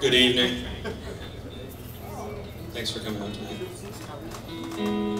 Good evening. Thanks for coming out tonight.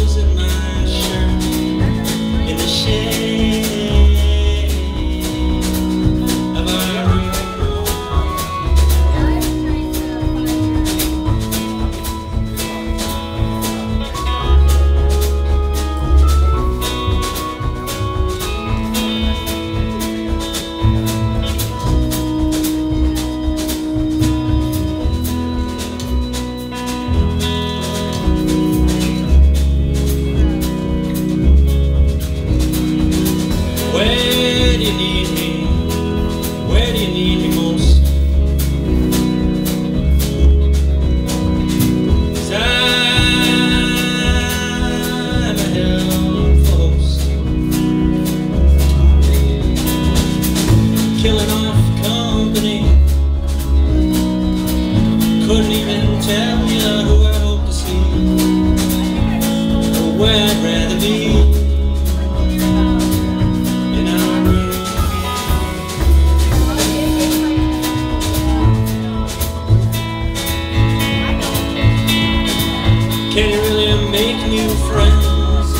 Can you really make new friends?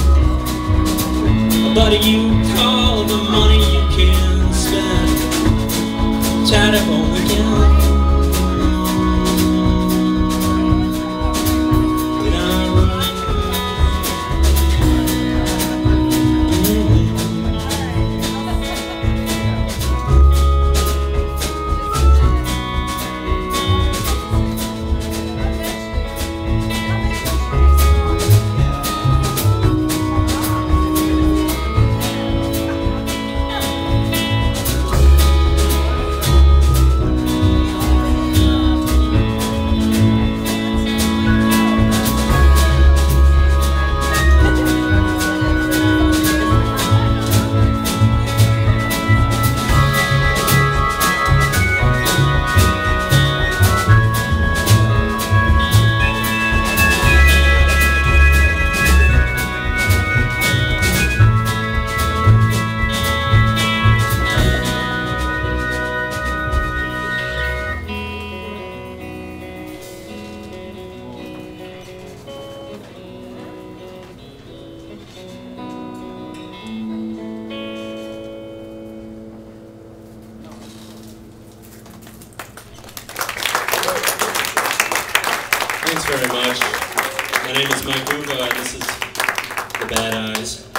Buddy you call the money you can spend. Tied up on weekend. Thanks very much. My name is Mike Uva, and this is The Bad Eyes.